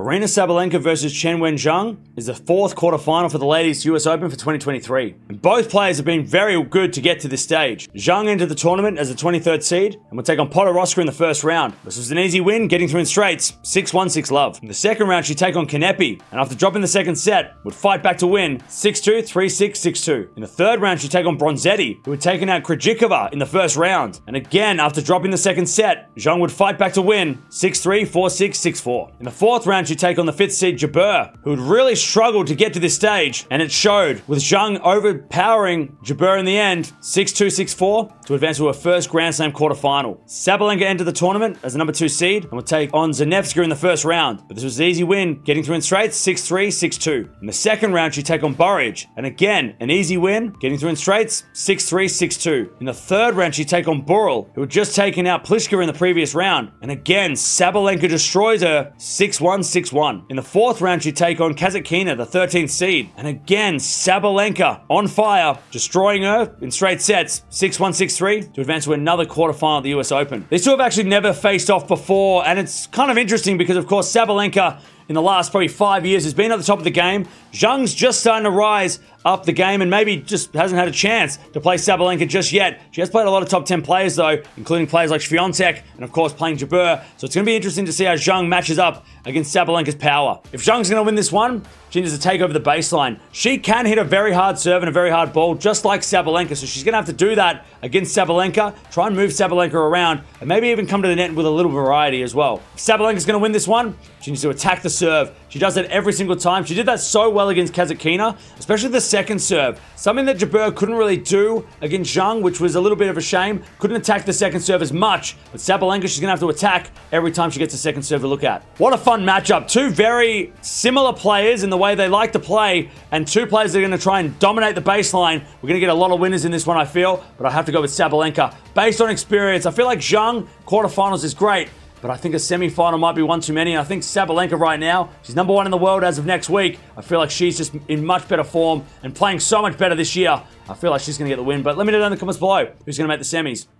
Aryna Sabalenka versus Qinwen Zheng is the fourth quarterfinal for the ladies US Open for 2023. And both players have been very good to get to this stage. Zhang entered the tournament as the 23rd seed and will take on Podoroska in the first round. This was an easy win, getting through in straights, 6-1, 6 love. In the second round, she'd take on Kanepi, and after dropping the second set, would fight back to win 6-2, 3-6, 6-2. In the third round, she'd take on Bronzetti, who had taken out Krejcikova in the first round. And again, after dropping the second set, Zhang would fight back to win 6-3, 4-6, 6-4. In the fourth round, she'd take on the fifth seed Jabeur, who had really struggled to get to this stage, and it showed, with Zheng overpowering Jabeur in the end, 6-2, 6-4, to advance to her first Grand Slam quarterfinal. Sabalenka entered the tournament as the number two seed, and will take on Zanevska in the first round, but this was an easy win, getting through in straights, 6-3, 6-2. In the second round, she'd take on Burrage, and again, an easy win, getting through in straights, 6-3, 6-2. In the third round, she'd take on Burel, who had just taken out Pliskova in the previous round, and again, Sabalenka destroys her, 6-1, 6-1. In the fourth round, she'd take on Kasatkina, the 13th seed. And again, Sabalenka on fire, destroying her in straight sets, 6-1, 6-3, to advance to another quarterfinal at the US Open. These two have actually never faced off before, and it's kind of interesting because, of course, Sabalenka in the last probably five years has been at the top of the game. Zhang's just starting to rise up the game and maybe just hasn't had a chance to play Sabalenka just yet. She has played a lot of top 10 players though, including players like Swiatek and of course playing Jabeur. So it's going to be interesting to see how Zhang matches up against Sabalenka's power. If Zhang's going to win this one, she needs to take over the baseline. She can hit a very hard serve and a very hard ball, just like Sabalenka. So she's going to have to do that against Sabalenka, try and move Sabalenka around, and maybe even come to the net with a little variety as well. If Sabalenka's going to win this one, she needs to attack the serve. She does that every single time. She did that so well against Kasatkina, especially the second serve. Something that Jabeur couldn't really do against Zheng, which was a little bit of a shame. Couldn't attack the second serve as much, but Sabalenka, she's going to have to attack every time she gets a second serve to look at. What a fun matchup. Two very similar players in the way they like to play, and two players that are going to try and dominate the baseline. We're going to get a lot of winners in this one, I feel, but I have to go with Sabalenka. Based on experience, I feel like Zheng, quarterfinals is great, but I think a semi-final might be one too many. I think Sabalenka right now, she's number one in the world as of next week. I feel like she's just in much better form and playing so much better this year. I feel like she's going to get the win. But let me know in the comments below who's going to make the semis.